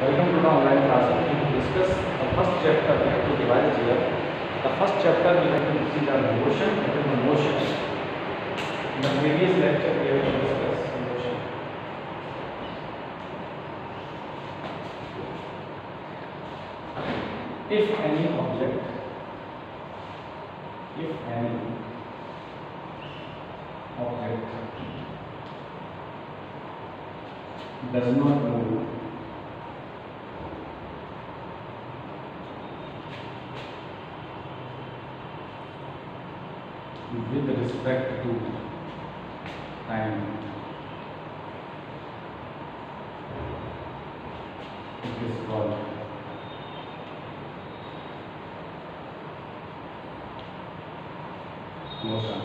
Welcome to the online class discuss the first chapter we to divide here the first chapter we have to discuss the motion and the motion in the previous lecture we have to discuss motion if any object if any object does not move with respect to time. It is called motion.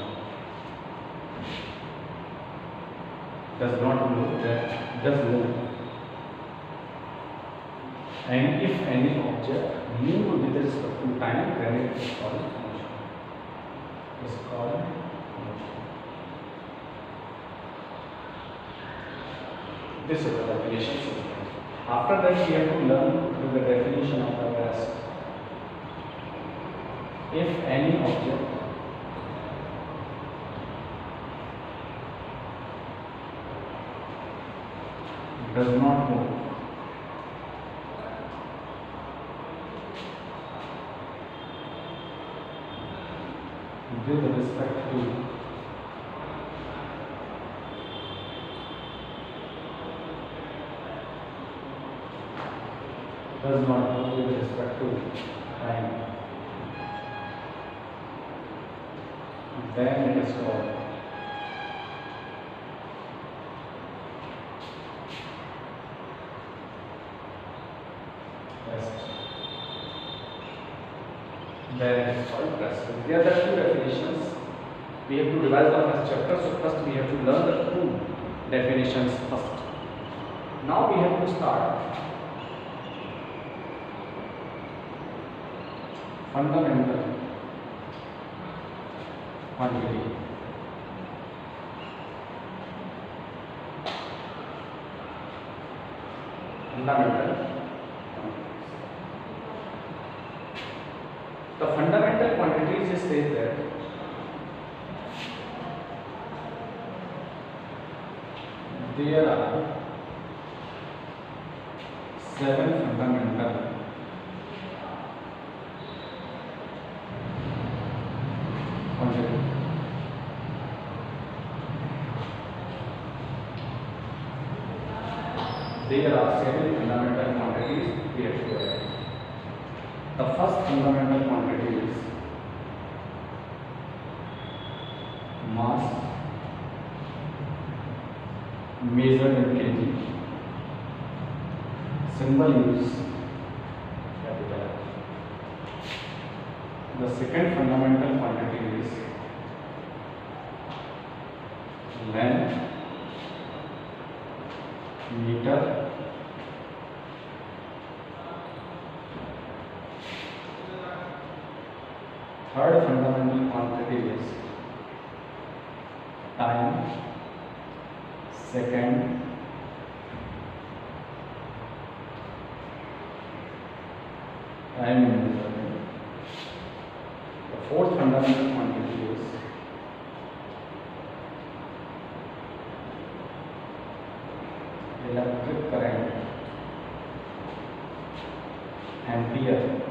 Does not move that does move and if any object move with respect to time then it is called is called this is the definition. After that we have to learn the definition of the rest. If any object does not move with respect to does not move with respect to time. Then it is called Then called rest. There are two definitions. We have to revise the first chapter, so first we have to learn the two definitions first. Now we have to start fundamental quantity. Fundamental The fundamental quantities is says that there are seven fundamental quantities. There are seven fundamental quantities we have to write. The first fundamental quantity is mass measured in kg. Symbol use capital The second fundamental quantity is length meter Third fundamental quantity is time, second, time. The fourth fundamental quantity is electric current, ampere.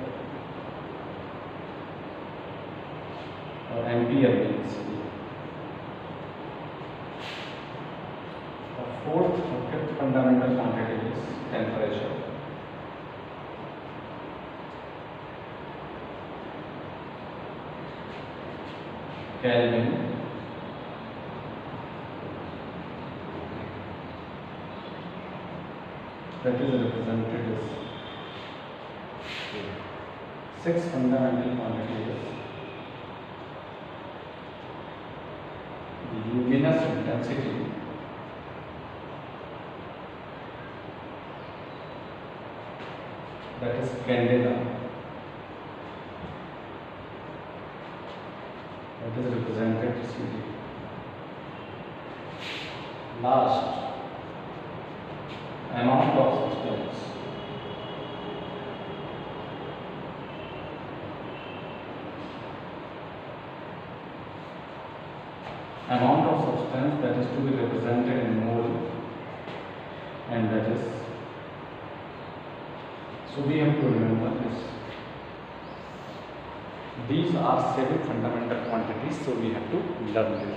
Or ampere means. The fourth or fifth fundamental quantity is temperature. Kelvin. That is represented as six fundamental quantities. Luminous intensity that is candela. That is represented CD. Last. Amount of substance amount of substance that is to be represented in mole and that is so we have to remember this. These are seven fundamental quantities so we have to learn this